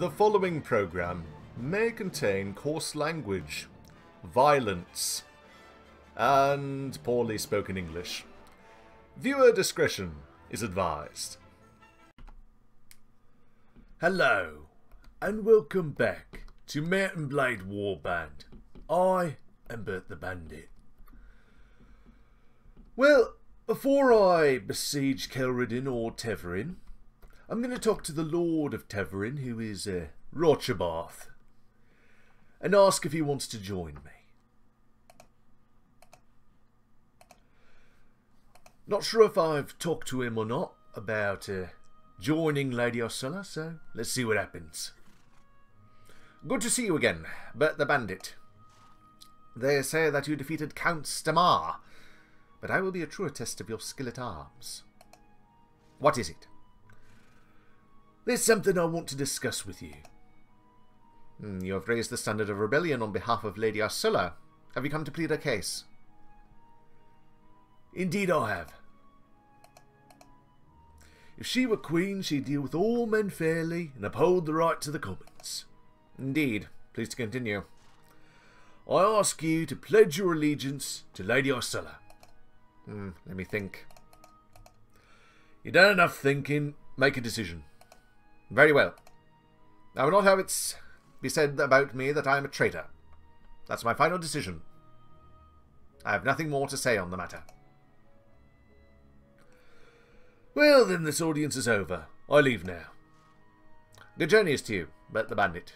The following program may contain coarse language, violence, and poorly spoken English. Viewer discretion is advised. Hello, and welcome back to Mount & Blade Warband. I am Burt the Bandit. Well, before I besiege Kelredan or Teverin, I'm going to talk to the Lord of Teverin, who is uh, Rochabarth, and ask if he wants to join me. Not sure if I've talked to him or not about uh, joining Lady Isolla, so let's see what happens. Good to see you again, Burt the Bandit. They say that you defeated Count Stamar, but I will be a truer test of your skill at arms. What is it? There's something I want to discuss with you. Hmm, you have raised the standard of rebellion on behalf of Lady Isolla. Have you come to plead her case? Indeed I have. If she were queen, she'd deal with all men fairly and uphold the right to the commons. Indeed. Please to continue. I ask you to pledge your allegiance to Lady Isolla. Hmm, let me think. You've done enough thinking. Make a decision. Very well. I will not have it be said about me that I am a traitor. That's my final decision. I have nothing more to say on the matter. Well, then this audience is over. I leave now. Good journeys to you, Burt the Bandit.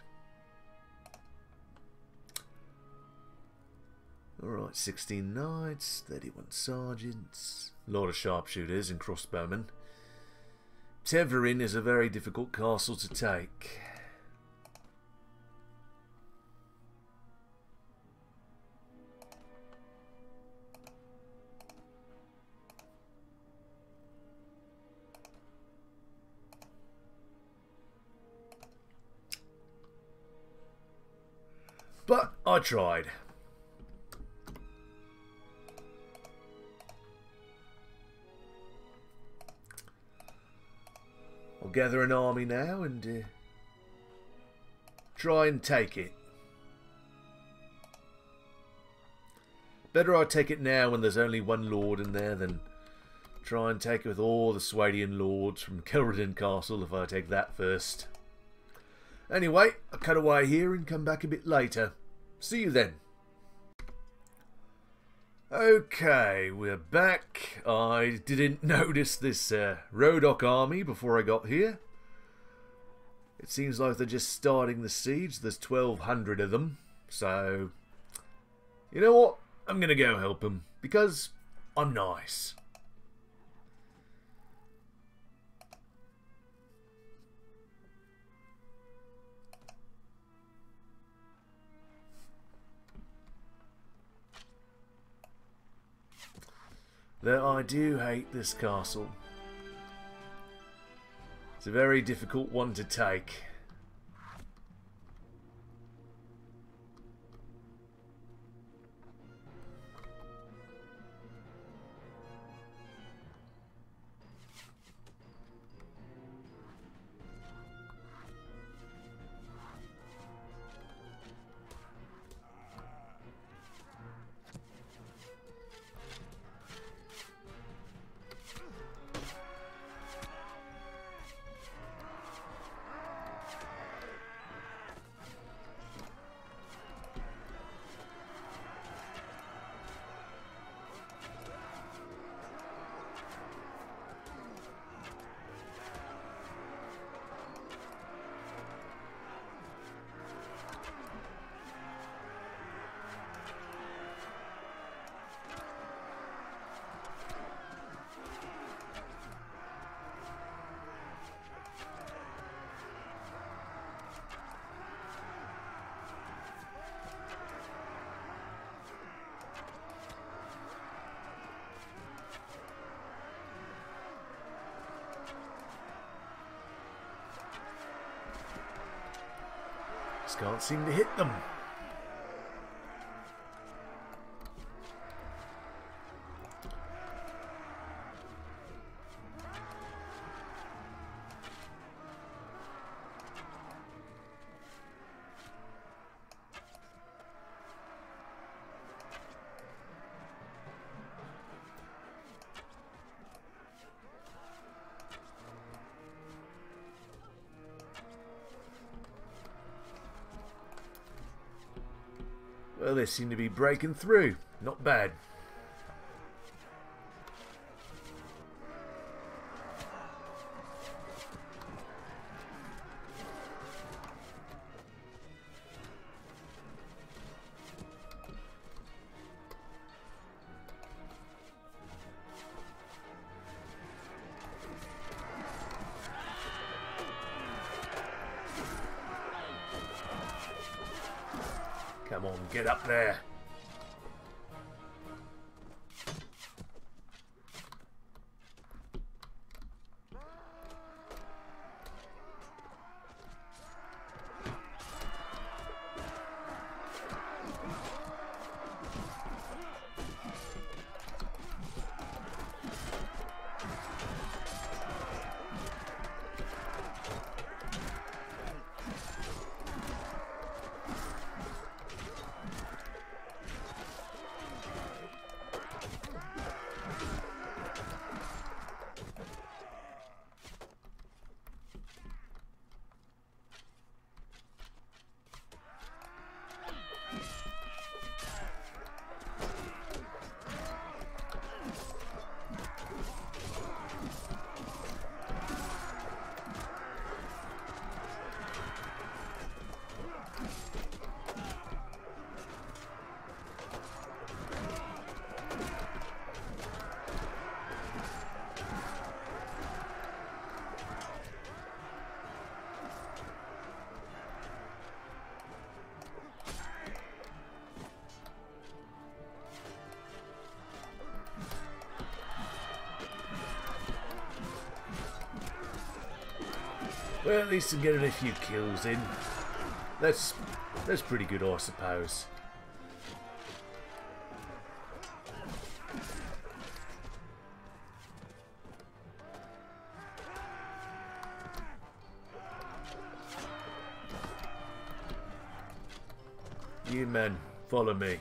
Alright, 16 knights, 31 sergeants, a lot of sharpshooters and crossbowmen. Teverin is a very difficult castle to take. But I tried. Gather an army now and uh, try and take it. Better I take it now when there's only one lord in there than try and take it with all the Swadian lords from Kelredan Castle if I take that first. Anyway, I'll cut away here and come back a bit later. See you then. Okay, we're back. I didn't notice this uh, Rhodok army before I got here. It seems like they're just starting the siege. There's 1,200 of them. So, you know what? I'm going to go help them because I'm nice. Though I do hate this castle. It's a very difficult one to take. Seem to hit them. Well, they seem to be breaking through. Not bad. Well, at least I'm getting a few kills in. That's that's pretty good, I suppose. You men, follow me.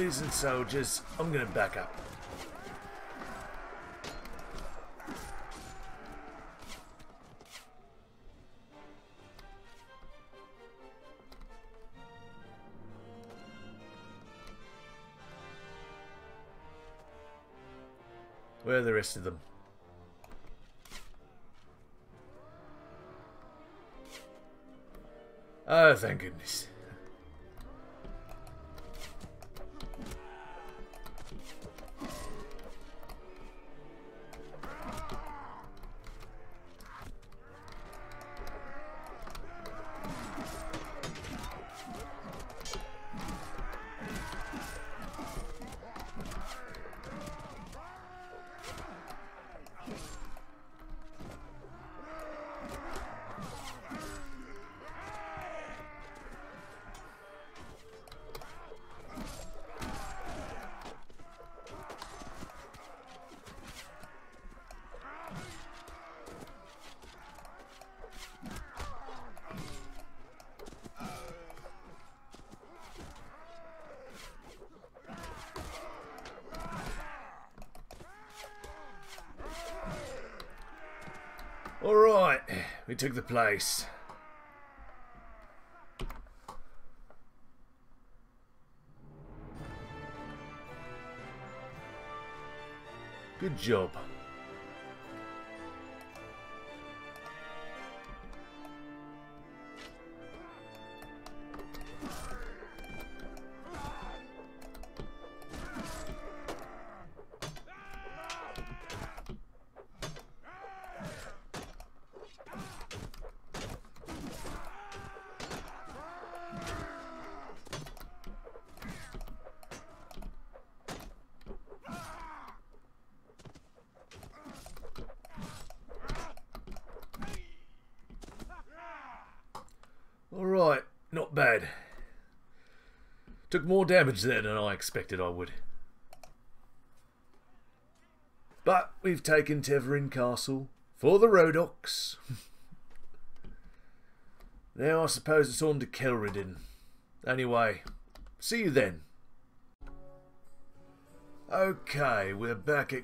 Losing soldiers. I'm going to back up. Where are the rest of them? Oh, thank goodness. We took the place. Good job. Damage there than I expected I would. But we've taken Teverin Castle for the Rhodoks. now I suppose it's on to Kelredan. Anyway, see you then. Okay, we're back at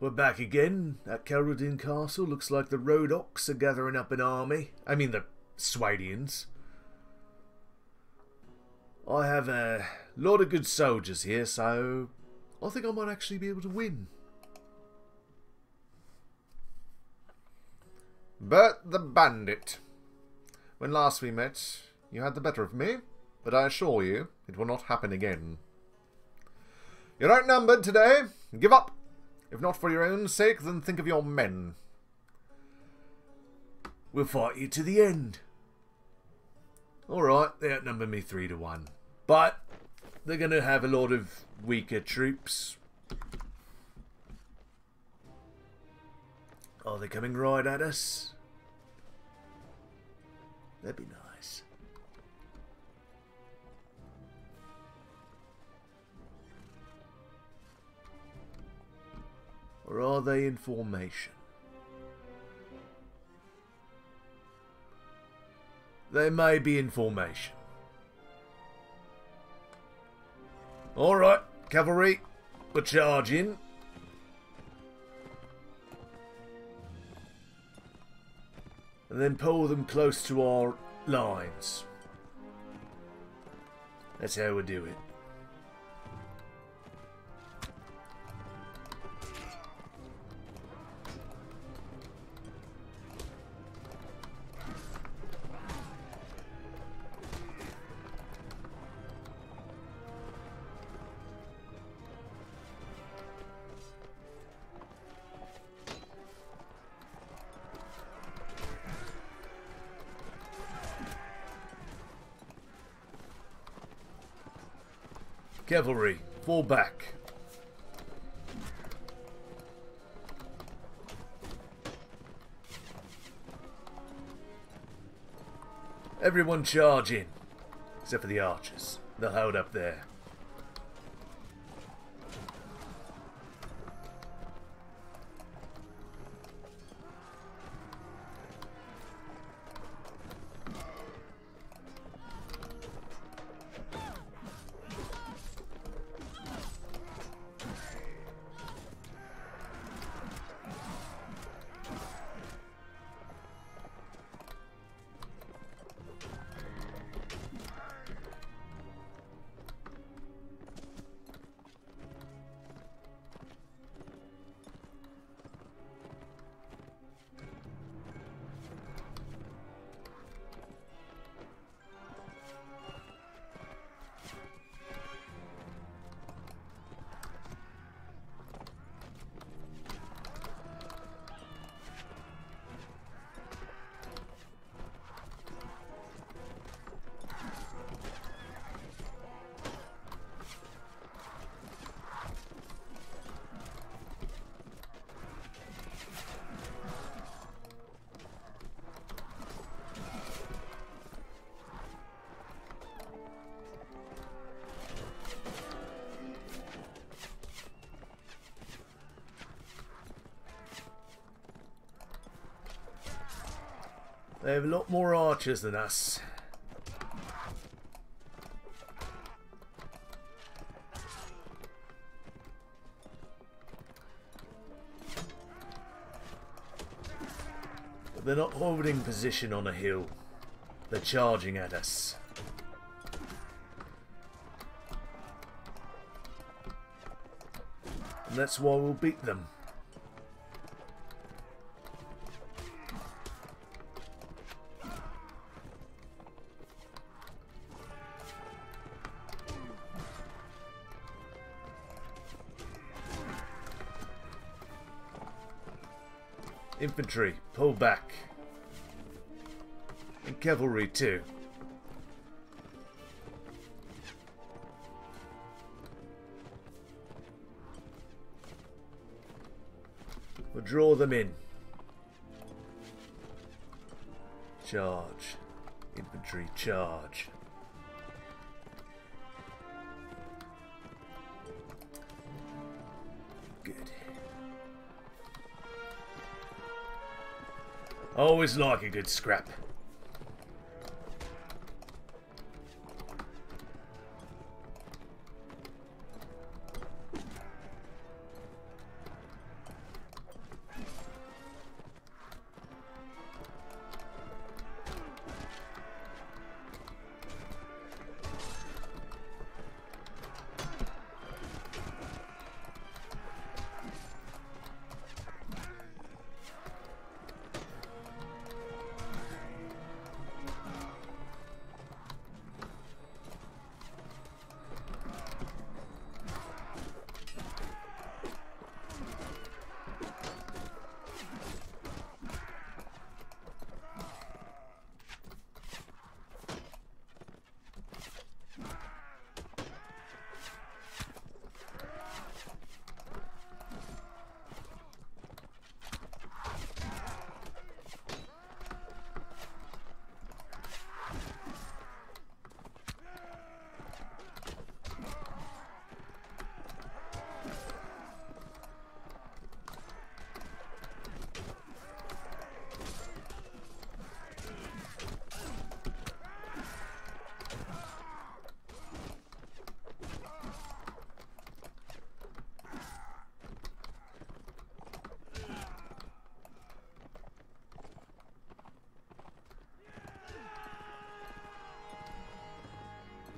we're back again at Kelredan Castle. Looks like the Rhodoks are gathering up an army. I mean the Swadians. I have a lot of good soldiers here, so I think I might actually be able to win. Burt the Bandit. When last we met, you had the better of me, but I assure you, it will not happen again. You're outnumbered today. Give up. If not for your own sake, then think of your men. We'll fight you to the end. Alright, they outnumber me three to one. But they're going to have a lot of weaker troops. Oh, are they coming right at us? That'd be nice. Or are they in formation? They may be in formation. Alright, cavalry, we're charging. And then pull them close to our lines. That's how we do it. Cavalry, fall back. Everyone charge in, except for the archers. They'll hold up there. They have a lot more archers than us. But they're not holding position on a hill. They're charging at us. And that's why we'll beat them. Infantry, pull back. And cavalry too. We'll draw them in. Charge. Infantry, charge. Always like a good scrap.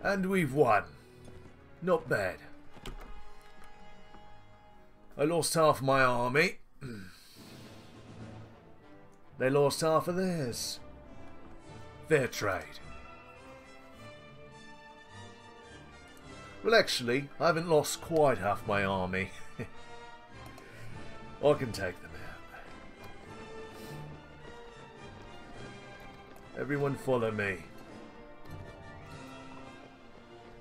And we've won. Not bad. I lost half my army. they lost half of theirs. Fair trade. Well, actually, I haven't lost quite half my army. I can take them out. Everyone follow me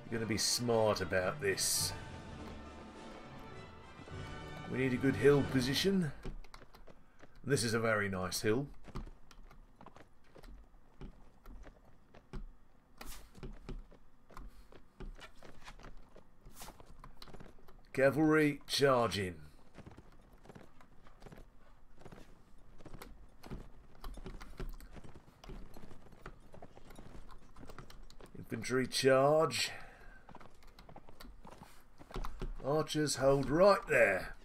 going to be smart about this. We need a good hill position. This is a very nice hill. Cavalry charging. Infantry charge. Archers hold right there.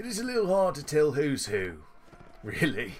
It is a tell who's who, really.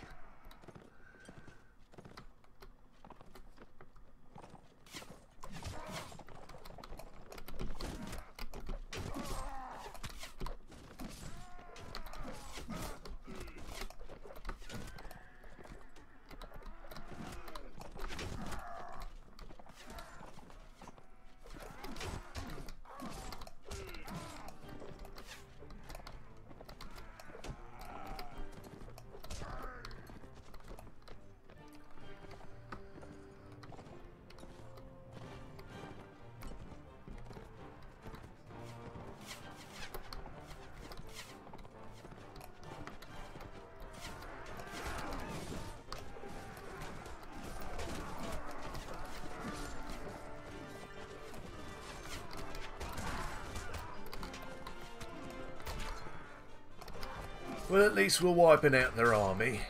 Well, at least we're wiping out their army.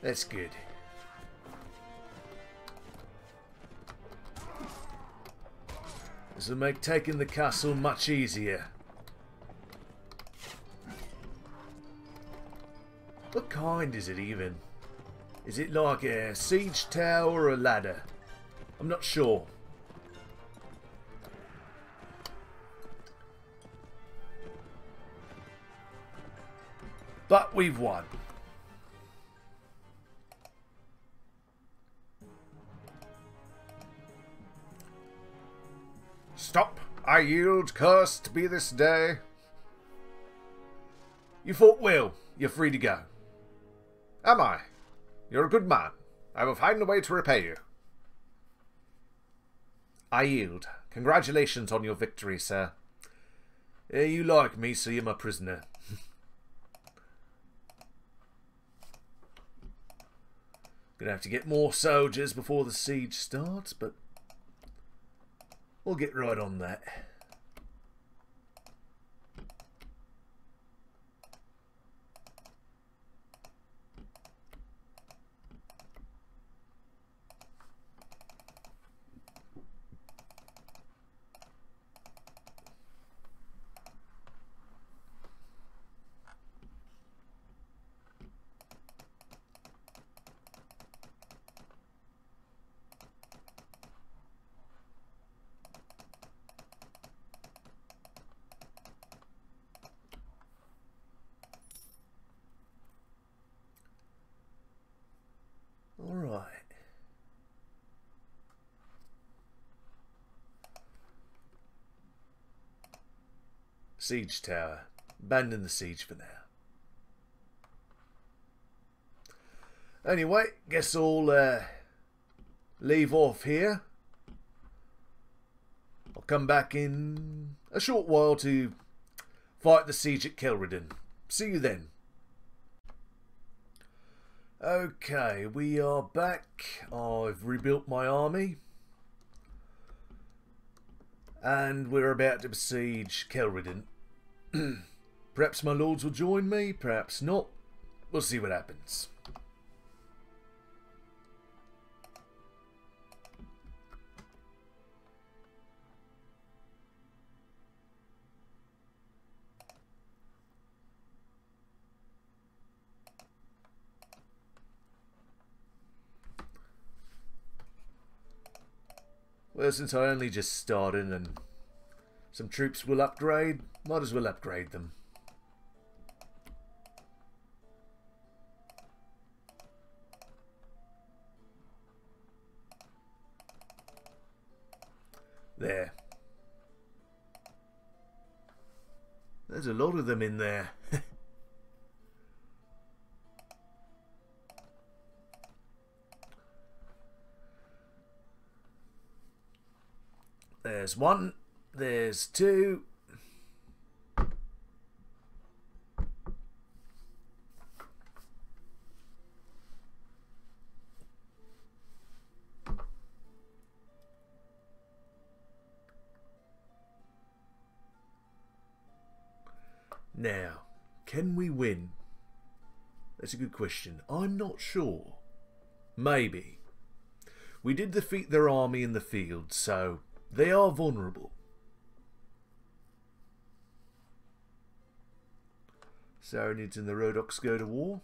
That's good. This will make taking the castle much easier. What kind is it even? Is it like a siege tower or a ladder? I'm not sure. We've won. Stop! I yield, cursed be this day. You fought well. You're free to go. Am I? You're a good man. I will find a way to repay you. I yield. Congratulations on your victory, sir. Eh, you like me, so you're my prisoner. Gonna have to get more soldiers before the siege starts, but we'll get right on that. Siege tower. Abandon the siege for now. Anyway, guess I'll uh, leave off here. I'll come back in a short while to fight the siege at Kelredan. See you then. Okay, we are back. I've rebuilt my army. And we're about to besiege Kelredan. perhaps my lords will join me, perhaps not. We'll see what happens. Well, since I only just started and some troops will upgrade, might as well upgrade them. There. There's a lot of them in there. There's one. There's two. Now, can we win? That's a good question. I'm not sure. Maybe. We did defeat their army in the field, so they are vulnerable. Sarranids and the Rhodoks go to war.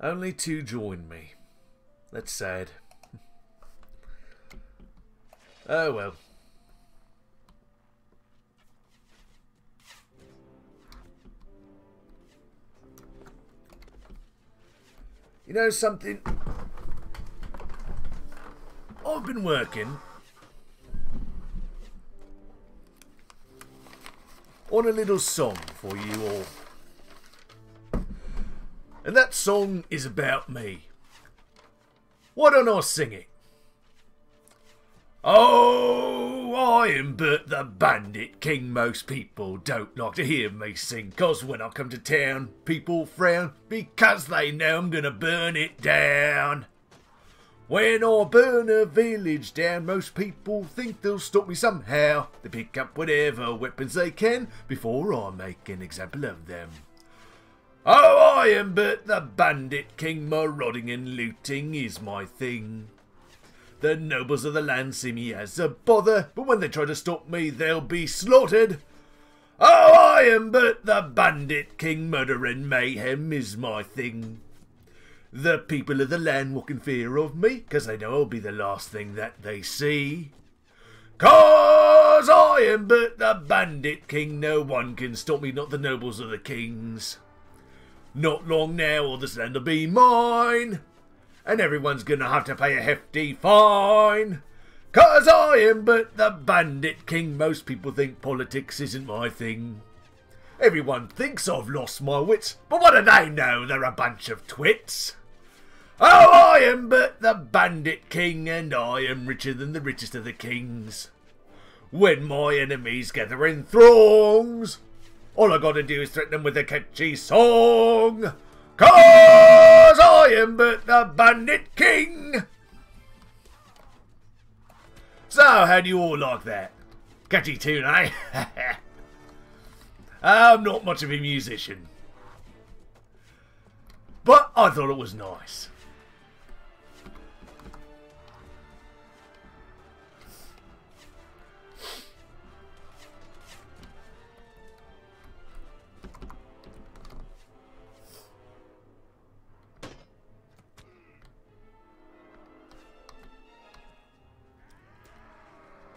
Only two join me. That's sad. Oh well. You know something? I've been working on a little song for you all. And that song is about me. Why don't I sing it? Oh, I am Burt the Bandit King. Most people don't like to hear me sing, cause when I come to town, people frown because they know I'm gonna burn it down. When I burn a village down, most people think they'll stop me somehow. They pick up whatever weapons they can before I make an example of them. Oh, I am but the bandit king, marauding and looting is my thing. The nobles of the land see me as a bother, but when they try to stop me, they'll be slaughtered. Oh, I am but the bandit king, murder and mayhem is my thing. The people of the land walk in fear of me, 'cause they know I'll be the last thing that they see. 'Cause I am but the bandit king, no one can stop me, not the nobles or the kings. Not long now, all this land'll be mine, and everyone's gonna have to pay a hefty fine. 'Cause I am but the bandit king, most people think politics isn't my thing. Everyone thinks I've lost my wits, but what do they know? They're a bunch of twits. Oh, I am but the bandit king, and I am richer than the richest of the kings. When my enemies gather in throngs, all I gotta do is threaten them with a catchy song. Cause I am but the bandit king. So, how do you all like that? Catchy tune, eh? I'm not much of a musician. But I thought it was nice.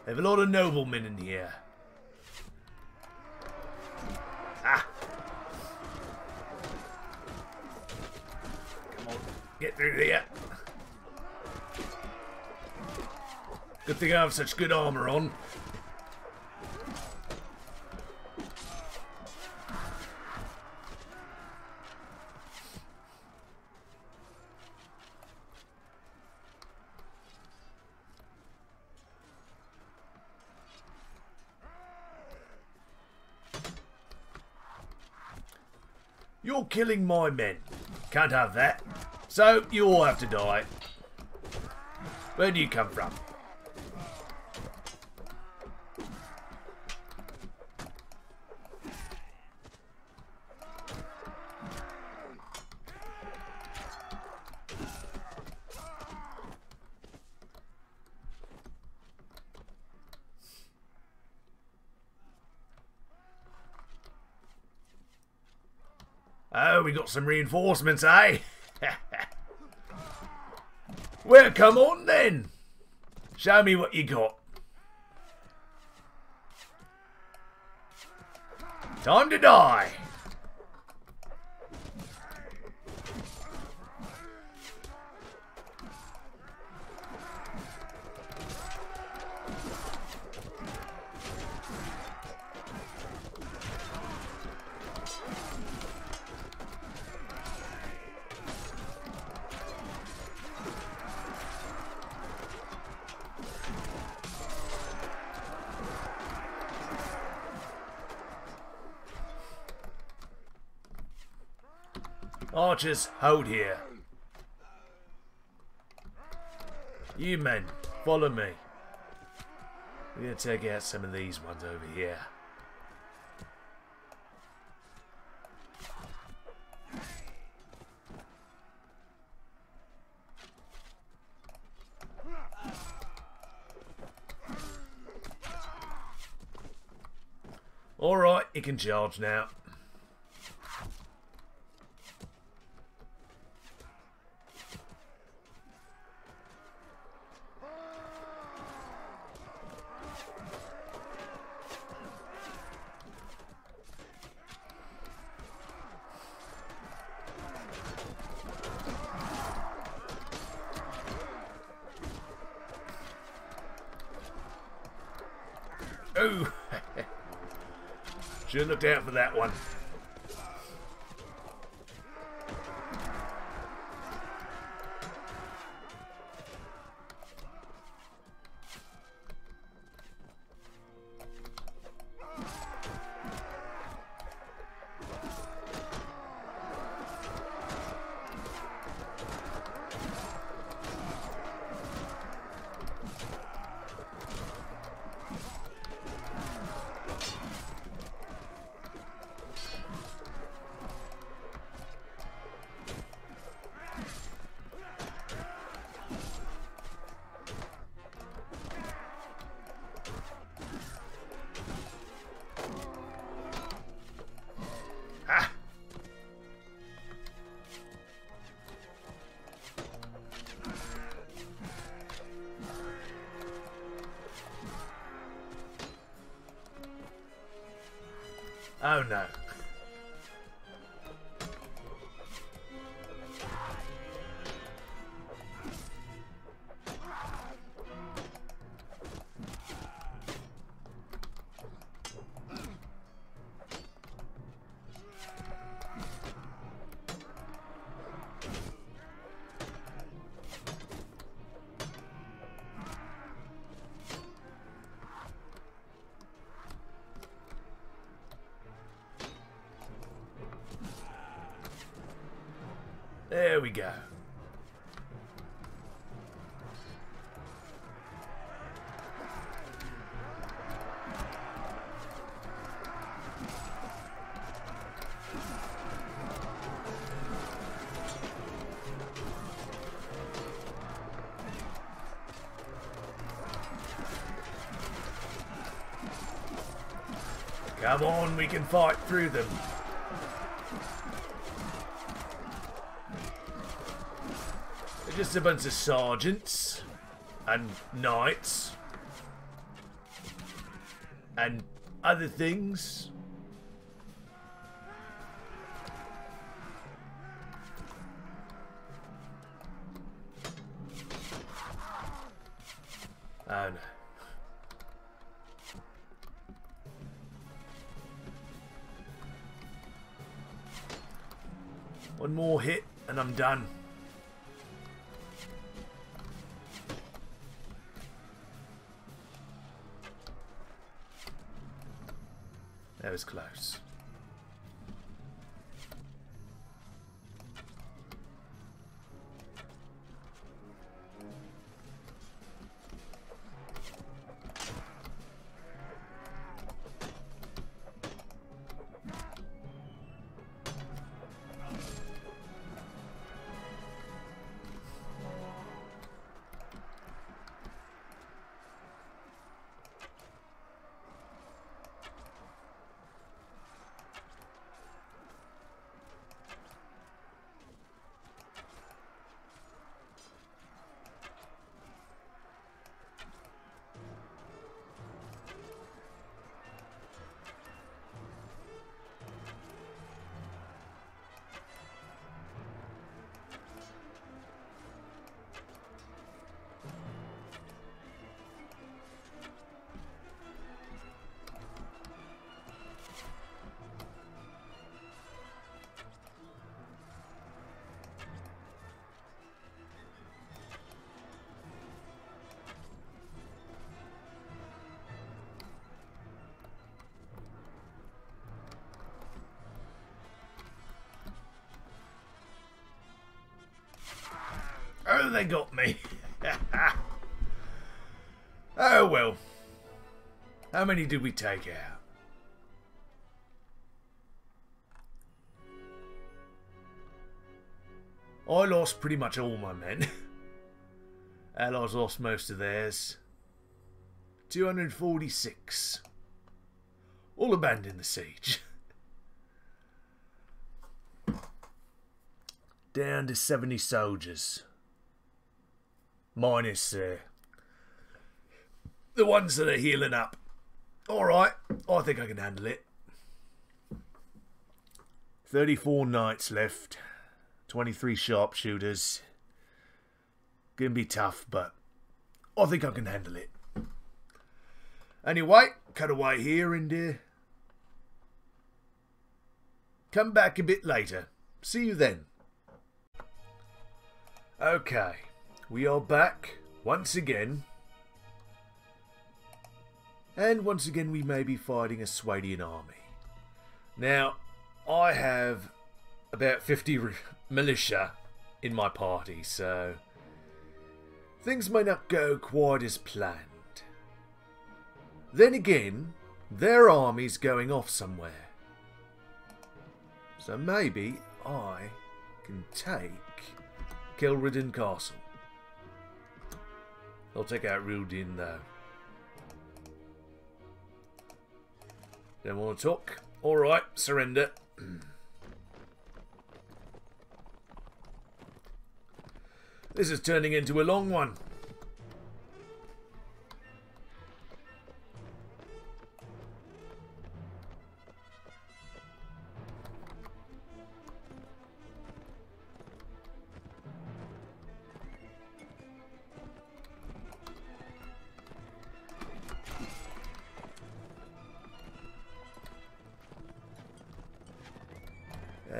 Have a lot of noblemen in here. Ah. Come on, get through here. Good thing I have such good armor on. You're killing my men. Can't have that. So, you all have to die. Where do you come from? Oh, we got some reinforcements, eh? well, come on then. Show me what you got. Time to die. Archers, hold here. You men, follow me. We're going to take out some of these ones over here. Alright, you can charge now. Oh! Out for that one. Oh no. Come on, we can fight through them. They're just a bunch of sergeants and knights and other things. That was close. They got me. oh, well. How many did we take out? I lost pretty much all my men. Allies lost most of theirs. 246. All abandoned the siege. Down to 70 soldiers minus uh, the ones that are healing up. All right, I think I can handle it. 34 knights left, 23 sharpshooters. Gonna be tough, but I think I can handle it. Anyway, cut away here and uh, come back a bit later. See you then. Okay. We are back once again. And once again we may be fighting a Swadian army. Now, I have about 50 militia in my party, so things may not go quite as planned. Then again, their army's going off somewhere. So maybe I can take Kelredan Castle. They'll take out Rudin though. Don't want to talk? Alright, surrender. this is turning into a long one.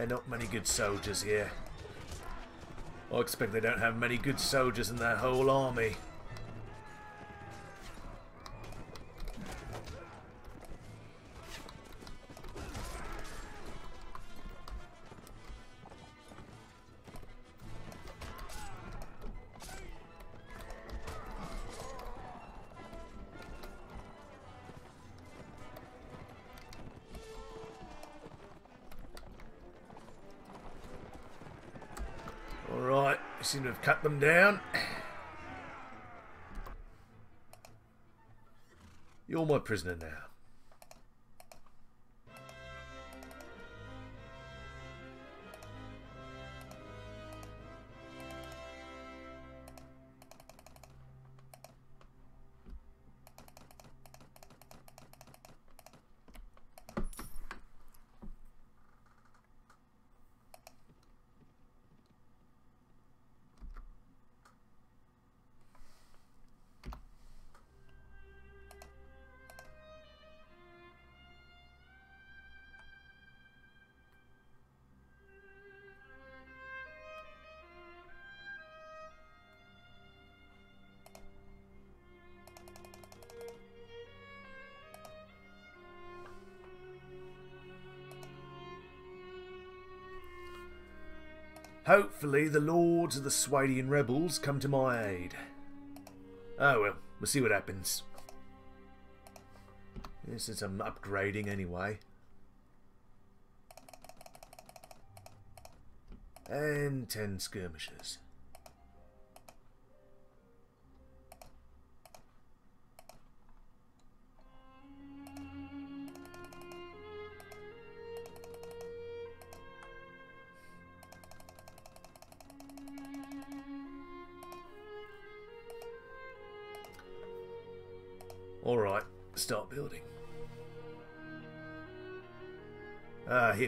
They're not many good soldiers here. I expect they don't have many good soldiers in their whole army. Cut them down. You're my prisoner now. Hopefully the lords of the Swadian rebels come to my aid. Oh well, we'll see what happens. This is some upgrading anyway. And ten skirmishers.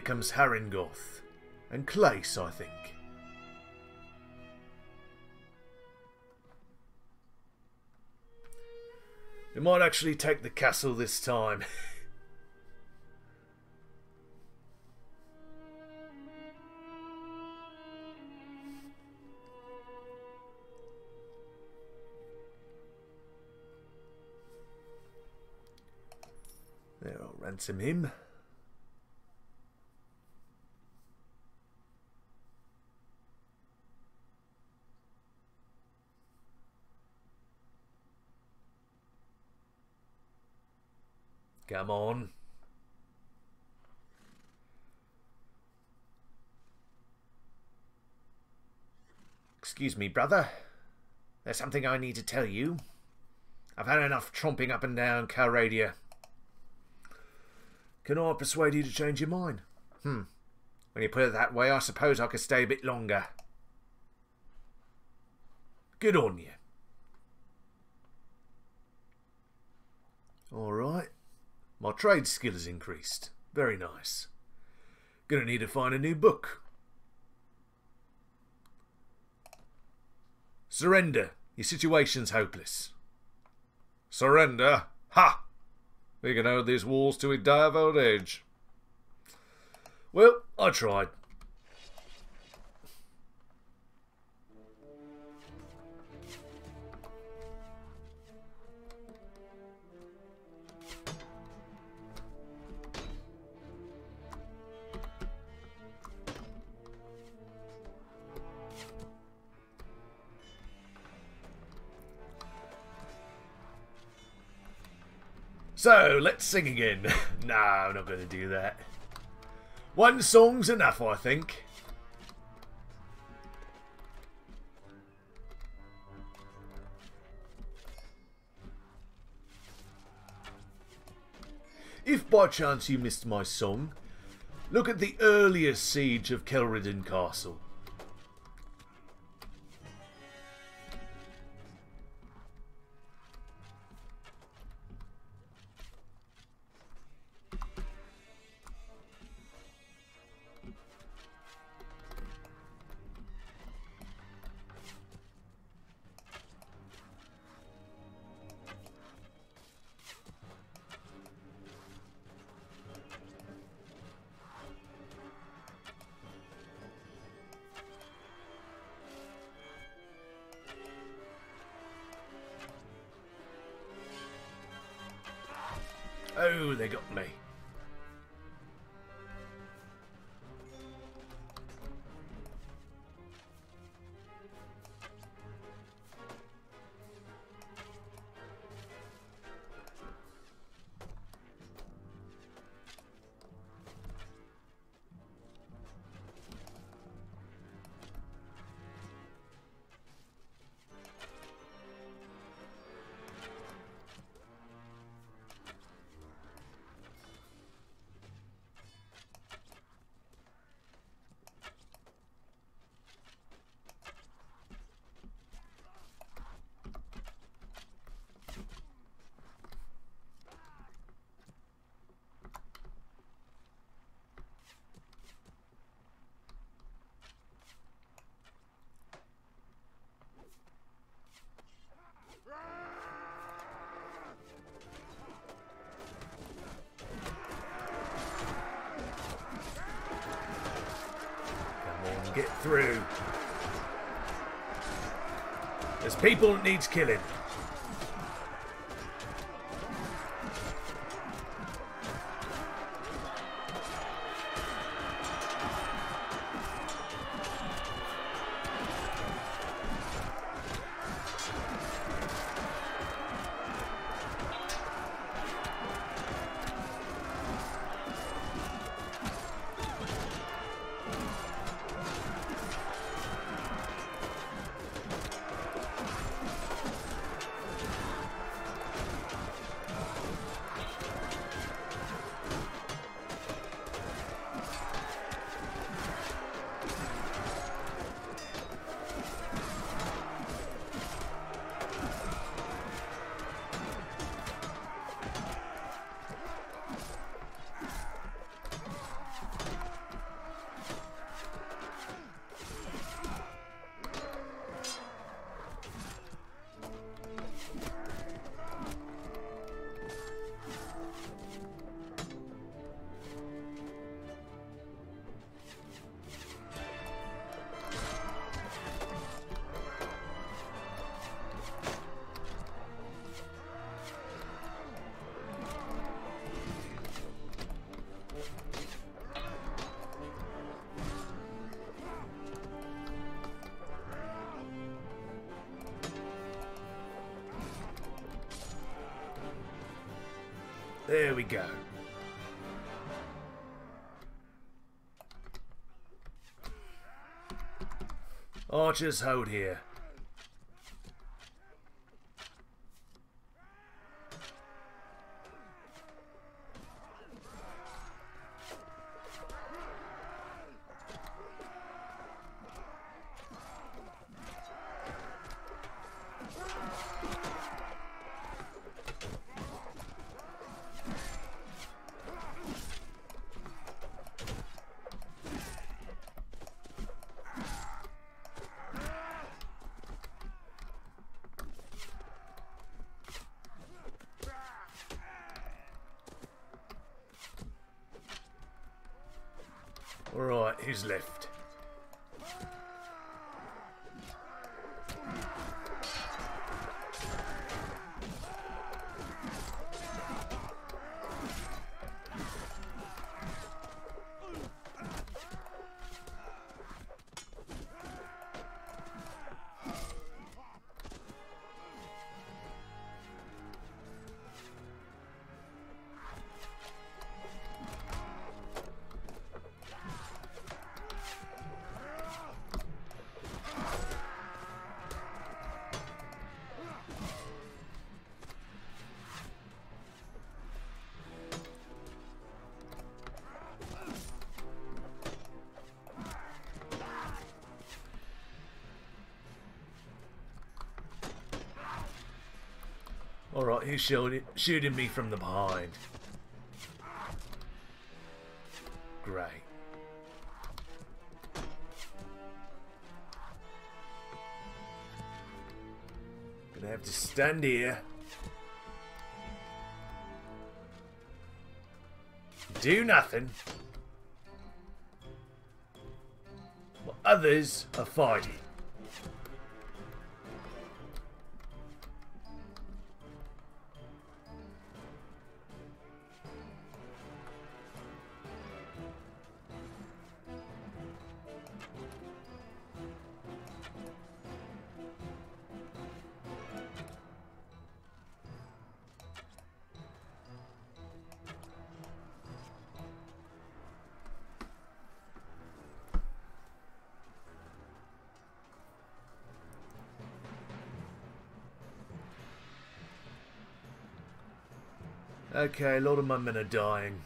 Comes Haringoth. And Clais, I think. We might actually take the castle this time. There, I'll ransom him. Come on. Excuse me, brother. There's something I need to tell you. I've had enough tromping up and down Calradia. Can I persuade you to change your mind? Hmm. When you put it that way, I suppose I could stay a bit longer. Good on you. Alright. My trade skill has increased. Very nice. Gonna need to find a new book. Surrender. Your situation's hopeless. Surrender? Ha! We can hold these walls till we die of old age. Well, I tried. So, let's sing again. no, I'm not going to do that. One song's enough, I think. If by chance you missed my song, look at the earliest siege of Kelredan Castle. Oh, they got me. Get through. There's people that needs killing. There we go. Archers hold here. Alright, he's shooting, shooting me from the behind. Great. Gonna have to stand here. Do nothing. While others are fighting. Okay, a lot of my men are dying.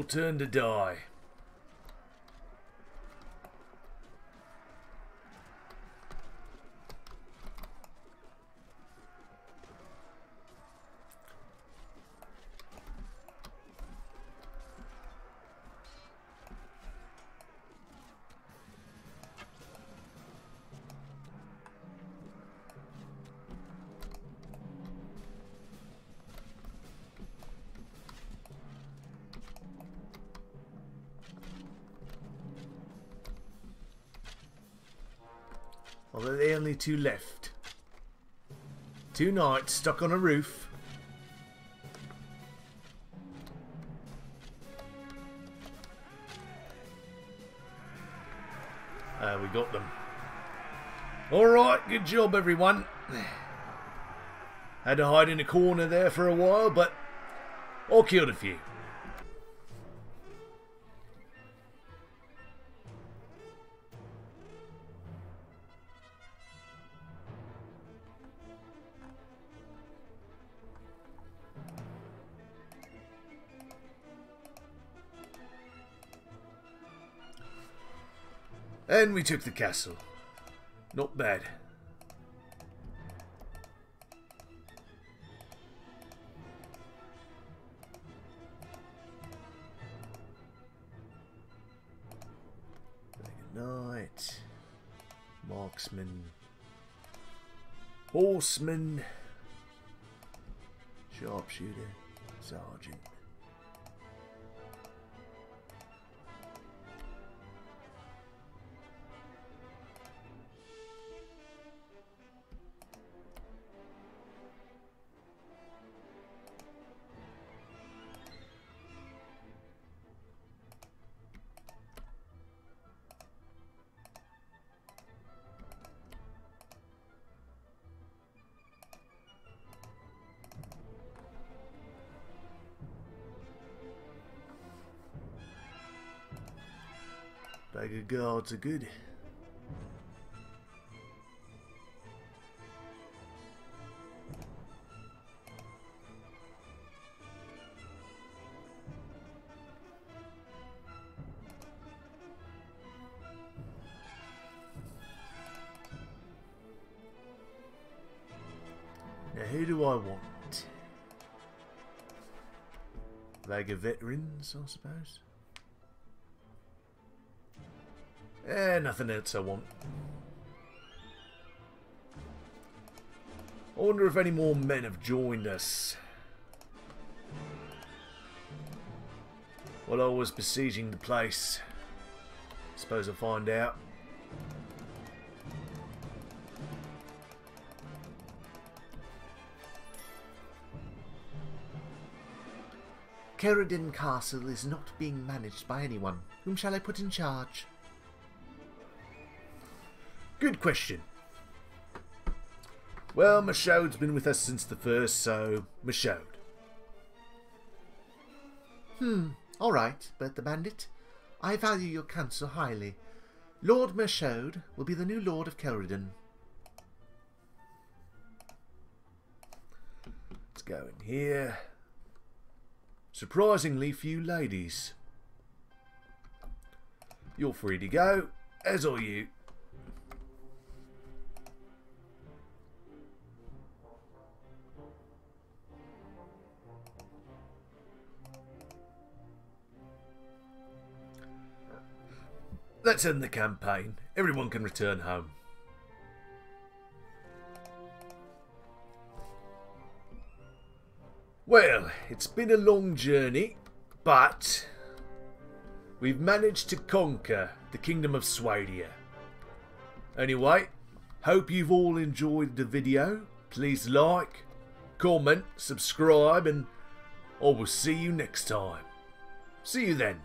Your turn to die. Two left. Two knights stuck on a roof. Uh, we got them. Alright, good job everyone. Had to hide in a corner there for a while, but I killed a few. And we took the castle. Not bad. Good night. Marksman. Horseman. Sharpshooter. Sergeant. Guards are good. Now who do I want? Of veterans, I suppose. Eh, nothing else I want. I wonder if any more men have joined us. While I was besieging the place. Suppose I'll find out. Kelredan Castle is not being managed by anyone. Whom shall I put in charge? Good question. Well, Mirchaud's been with us since the first, so Mirchaud. Hmm, all right, but the Bandit. I value your counsel highly. Lord Mirchaud will be the new Lord of Kelredan. Let's go in here. Surprisingly few ladies. You're free to go, as are you. Let's end the campaign. Everyone can return home. Well, it's been a long journey, but we've managed to conquer the Kingdom of Swadia. Anyway, hope you've all enjoyed the video. Please like, comment, subscribe, and I will see you next time. See you then.